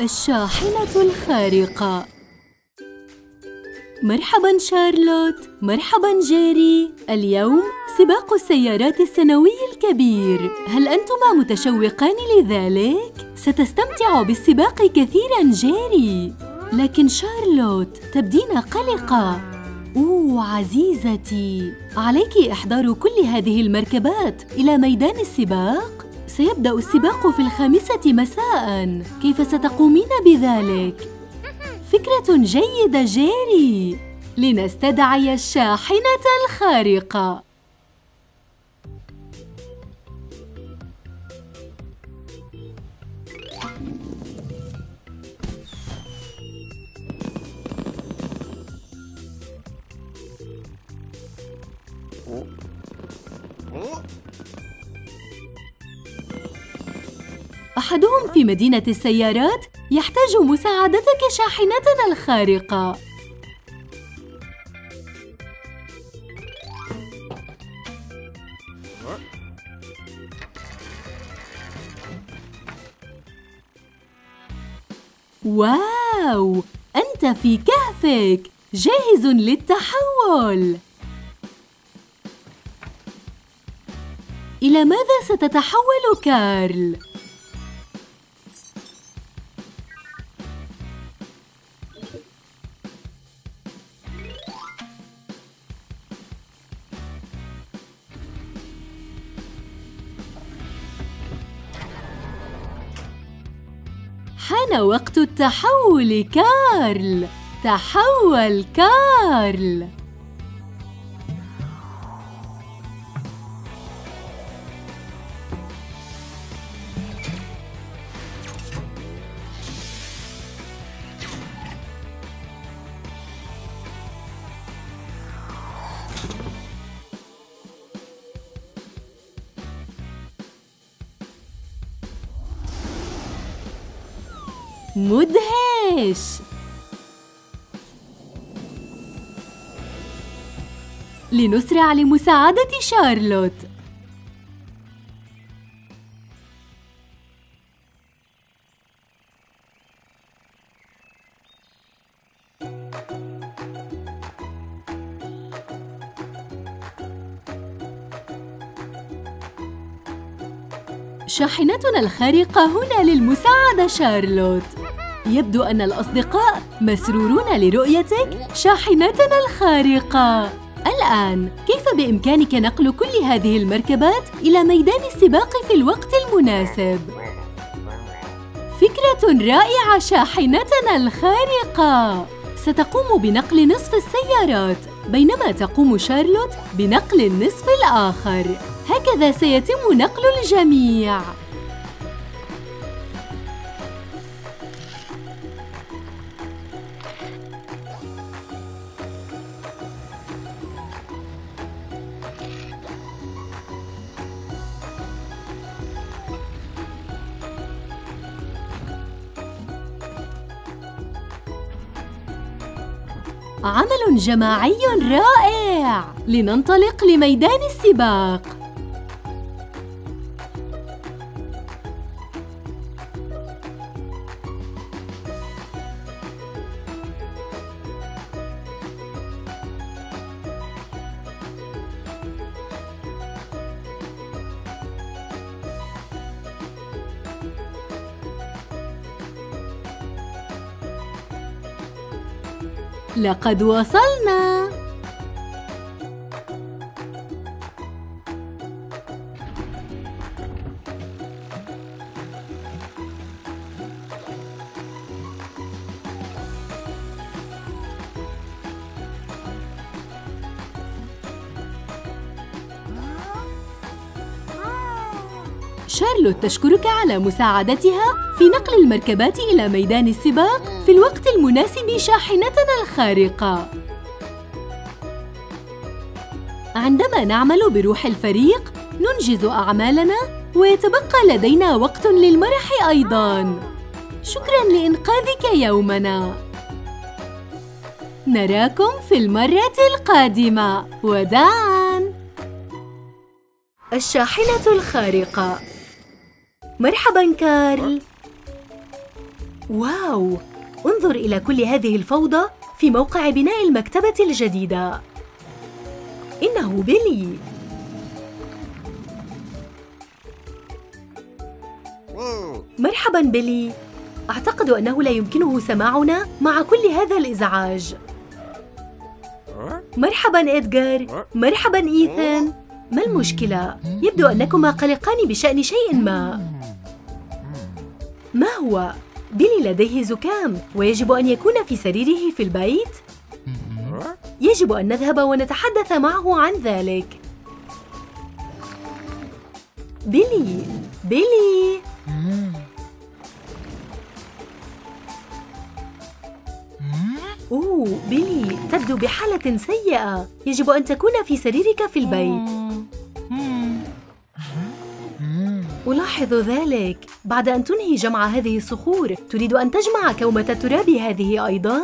الشاحنة الخارقة. مرحباً شارلوت، مرحباً جيري. اليوم سباق السيارات السنوي الكبير. هل أنتما متشوقان لذلك؟ ستستمتع بالسباق كثيراً جيري. لكن شارلوت تبدين قلقة أوه عزيزتي. عليك إحضار كل هذه المركبات إلى ميدان السباق؟ سيبدأ السباق في الخامسة مساء. كيف ستقومين بذلك؟ فكرة جيدة جيري. لنستدعي الشاحنة الخارقة. أحدهم في مدينة السيارات يحتاج مساعدتك شاحنتنا الخارقة. واو! أنت في كهفك! جاهز للتحول! إلى ماذا ستتحول كارل؟ حان وقت التحول كارل. تحول كارل. مدهش. لنسرع لمساعدة شارلوت. شاحنتنا الخارقة هنا للمساعدة شارلوت. يبدو أن الأصدقاء مسرورون لرؤيتك شاحنتنا الخارقة. الآن كيف بإمكانك نقل كل هذه المركبات إلى ميدان السباق في الوقت المناسب؟ فكرة رائعة شاحنتنا الخارقة. ستقوم بنقل نصف السيارات بينما تقوم شارلوت بنقل النصف الآخر. هكذا سيتم نقل الجميع. عمل جماعي رائع. لننطلق لميدان السباق. لقد وصلنا. شارلوت تشكرك على مساعدتها في نقل المركبات إلى ميدان السباق. في الوقت المناسب شاحنتنا الخارقة. عندما نعمل بروح الفريق، ننجز أعمالنا ويتبقى لدينا وقت للمرح أيضاً. شكراً لإنقاذك يومنا. نراكم في المرة القادمة. وداعاً. الشاحنة الخارقة مرحبا كارل واو انظر إلى كل هذه الفوضى في موقع بناء المكتبة الجديدة. إنه بيلي مرحبا بيلي أعتقد أنه لا يمكنه سماعنا مع كل هذا الإزعاج. مرحبا إدغار. مرحبا إيثان. ما المشكلة؟ يبدو أنكما قلقان بشأن شيء ما. ما هو؟ بيلي لديه زكام. ويجب أن يكون في سريره في البيت؟ يجب أن نذهب ونتحدث معه عن ذلك. بيلي بيلي. أوه بيلي تبدو بحالة سيئة. يجب أن تكون في سريرك في البيت. ألاحظ ذلك. بعد أن تنهي جمع هذه الصخور تريد أن تجمع كومة التراب هذه أيضاً؟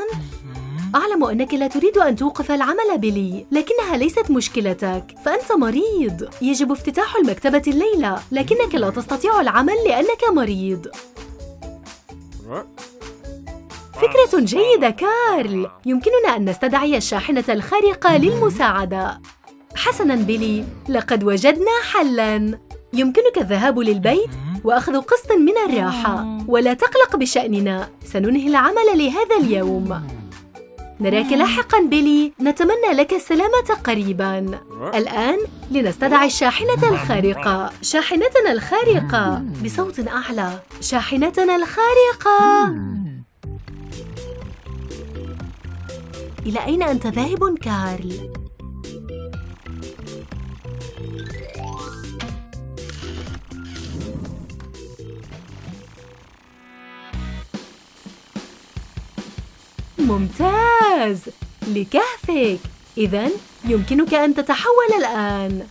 أعلم أنك لا تريد أن توقف العمل بلي لكنها ليست مشكلتك. فأنت مريض. يجب افتتاح المكتبة الليلة لكنك لا تستطيع العمل لأنك مريض. فكرة جيدة كارل. يمكننا أن نستدعي الشاحنة الخارقة للمساعدة. حسناً بيلي لقد وجدنا حلاً. يمكنك الذهاب للبيت وأخذ قسط من الراحة. ولا تقلق بشأننا سننهي العمل لهذا اليوم. نراك لاحقا بيلي نتمنى لك السلامة قريبا. الآن لنستدعي الشاحنة الخارقة. شاحنتنا الخارقة. بصوت أعلى. شاحنتنا الخارقة. إلى أين أنت ذاهب كارل؟ ممتاز لكهفك إذا يمكنك أن تتحول الآن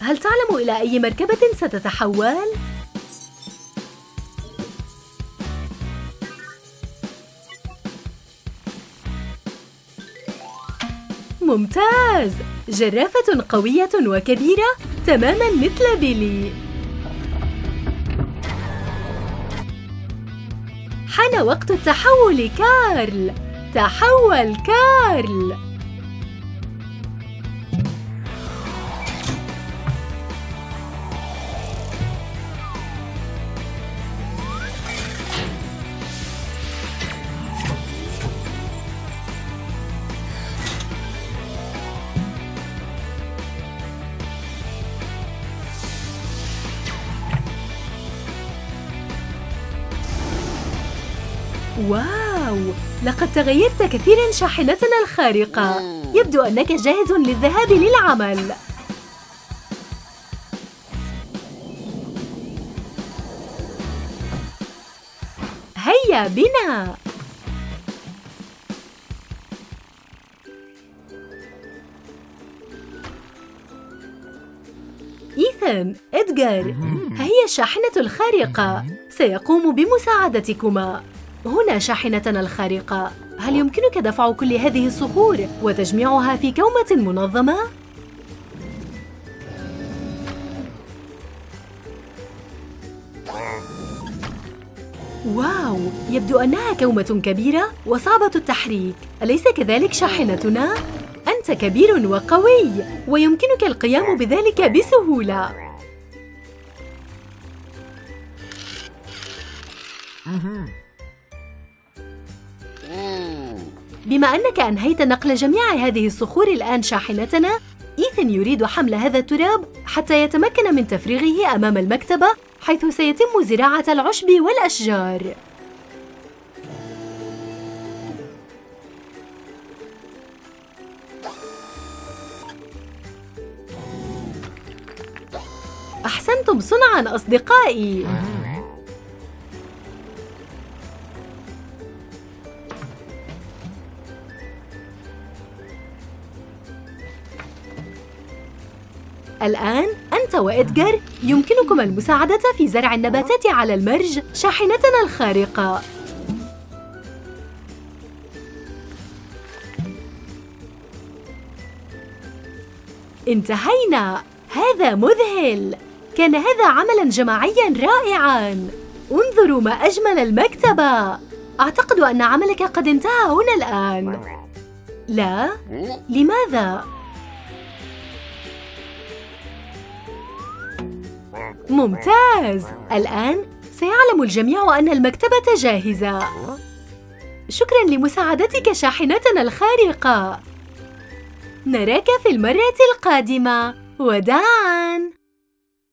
هل تعلم إلى أي مركبة ستتحول؟ ممتاز! جرافة قوية وكبيرة تماماً مثل بيلي. حان وقت التحول كارل. تحول كارل. واو! لقد تغيرت كثيرا شاحنتنا الخارقة. يبدو أنك جاهز للذهاب للعمل. هيا بنا! إيثان إدغار هي الشاحنة الخارقة. سيقوم بمساعدتكما. هنا شاحنتنا الخارقة. هل يمكنك دفع كل هذه الصخور وتجميعها في كومة منظمة؟ واو! يبدو أنها كومة كبيرة وصعبة التحريك. أليس كذلك شاحنتنا؟ أنت كبير وقوي ويمكنك القيام بذلك بسهولة. بما أنك أنهيت نقل جميع هذه الصخور الآن شاحنتنا إيثن يريد حمل هذا التراب حتى يتمكن من تفريغه أمام المكتبة حيث سيتم زراعة العشب والأشجار. أحسنتم صنعاً أصدقائي. الآن أنت وإدغار يمكنكم المساعدة في زرع النباتات على المرج شاحنتنا الخارقة. انتهينا. هذا مذهل. كان هذا عملاً جماعياً رائعاً. انظروا ما أجمل المكتبة. أعتقد أن عملك قد انتهى هنا الآن. لا؟ لماذا؟ ممتاز! الآن سيعلم الجميع أن المكتبة جاهزة. شكراً لمساعدتك شاحنتنا الخارقة. نراك في المرة القادمة. وداعاً.